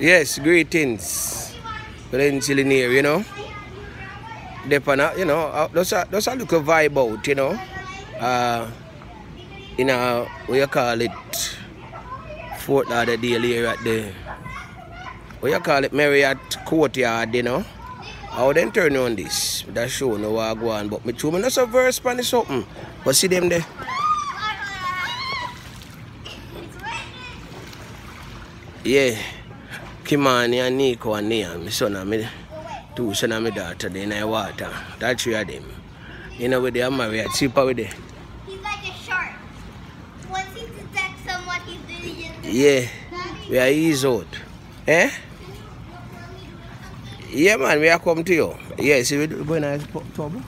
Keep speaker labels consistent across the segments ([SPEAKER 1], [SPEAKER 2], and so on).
[SPEAKER 1] Yes, greetings. Peninsilyn here, you know. Depana, you know, uh, there's a, there's a little vibe out, you know. Uh, in a, what you call it, Fort Lauderdale here at the, what you call it, Marriott Courtyard, you know. How then turn on this? That show no what go on, but me too, me not so verse Spanish something. But see them there. Yeah. Kimani and Nico and Nia, my son and me, two son and my daughter, they in water. That three of them. You know where they are married, super with them.
[SPEAKER 2] He's like a shark. Once he detects someone, he's really
[SPEAKER 1] Yeah, we are ease out. Eh? Yeah man, we are come to you. Yeah, see we going in a tub?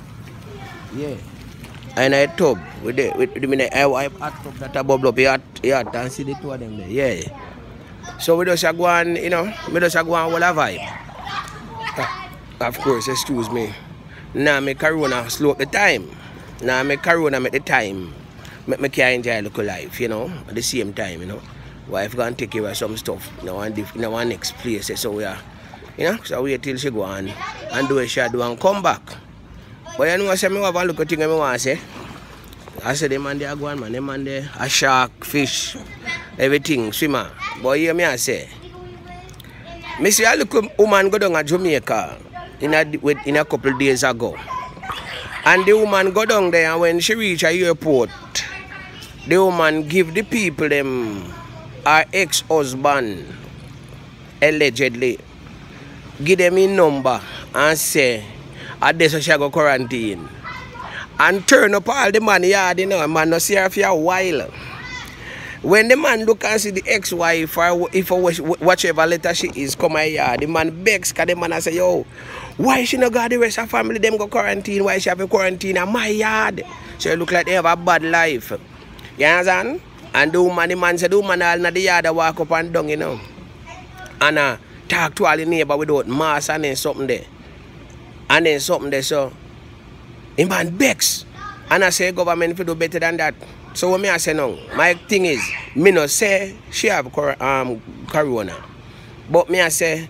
[SPEAKER 1] Yeah. And a tub with the with the minute I wipe hot tub that a bubble up here and see the two of them there. Yeah. So we just go on, you know, we just go on all a vibe. Ah, Of course, excuse me. Now me corona slow up the time. Now me corona make the time. Make me can enjoy local life, you know, at the same time, you know. Wife gonna take care of some stuff in one, diff- in one next place, so we are, you know, so wait till she go on and do a shadow and come back. But you know I say, me have a look at thing I want say. I say the man there go on, man, the man there, a shark, fish, everything, swimmer. But hear me I say, me see a little woman go down to Jamaica in a, with, in a couple days ago. And the woman go down there and when she reach a airport, the woman give the people them her ex-husband allegedly give them a number and say a day so she go quarantine. And turn up all the man yard, you know, man no see her for a while. When the man look and see the ex-wife or if or whichever letter she is come her yard, the man begs cause the man a say, yo, why she no got the rest of family them go quarantine? Why she have a quarantine at my yard? So it look like they have a bad life. You understand? And the woman, the man said, the woman all in the yard walk up and down, you know. And uh, talk to all the neighbor without mask and then something there. And then something there, so the man begs. And I say government to do better than that. So what me I say now, my thing is, me no say she have um, corona. But me I say,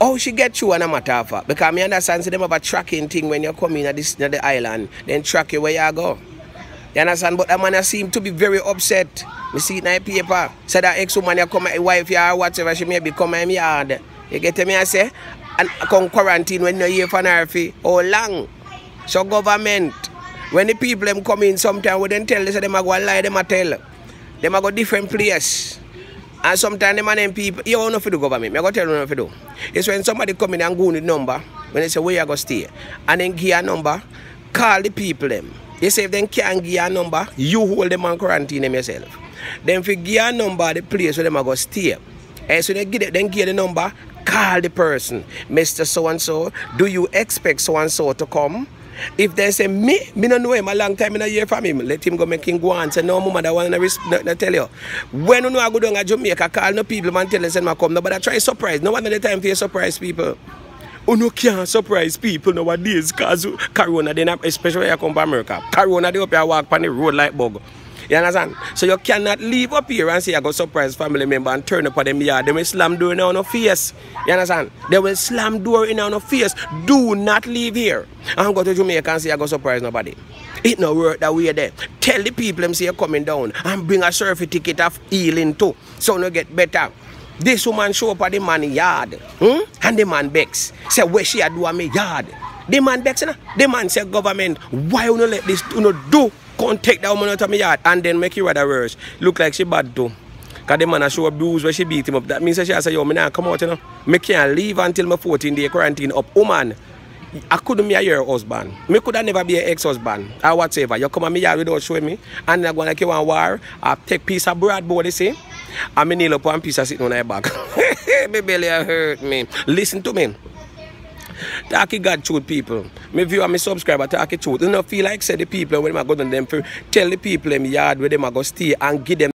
[SPEAKER 1] how she get you on a matter of fact. Because me understand them have a tracking thing when you come in at this at the island, then track you where you go. You understand? But that man I seem to be very upset. Me see it in the paper. Say that ex-woman you come at wife or whatever she may be come in my yard. You get me I say? And come quarantine when you here for her fee. How long? So government, when the people them come in sometimes, we then tell they say them a go lie, them a tell. Them a go different place. And sometimes the man and people, you don't know you do government, I go tell you what to do. It's when somebody come in and go with number, when they say where you go stay, and then give a number, call the people them. They say if they can't give a number, you hold them and quarantine them yourself. Then if you give a number the place where them a go stay. And so they give it, then give the number, call the person. Mr. So and so, do you expect so and so to come? If they say me, me no know him a long time in a year from him, let him go make him go and say no mama that one I tell you. When you know I go down to Jamaica, call no people man tell them say I come. Nobody try surprise. No one at the time for surprise people. Oh no can't surprise people nowadays cause corona then especially when you come to America. Corona they up here walk on the road like bug. You understand? So you cannot leave up here and say I go surprise family member and turn up on them yard. They will slam door in on face. You understand? They will slam door in on face. Do not leave here. And go to Jamaica and say I go surprise nobody. It no work that way there. Tell the people them say you're coming down and bring a ticket of healing too. So no get better. This woman show up at the man yard. Hmm? And the man begs. Say where she a do at me yard. The man begs, you know? The man say government, why you no let this you know, do? Come take that woman out of my yard and then make you rather worse. Look like she bad too. Cause the man show a bruise where she beat him up. That means she say, yo, me nah come out, you know. Me can't leave until my 14 day quarantine up. Woman, I couldn't be your husband. Me could have never be an ex-husband or whatever. You come at me yard without showing me and I'm gonna like you want war. I take piece of board, you see. And me kneel up one piece of sitting on my back. my belly hurt me. Listen to me. Talk it God truth people. Me view and me subscriber talk it truth. You know feel like say the people when I go to them tell the people in them yard where them a go stay and give them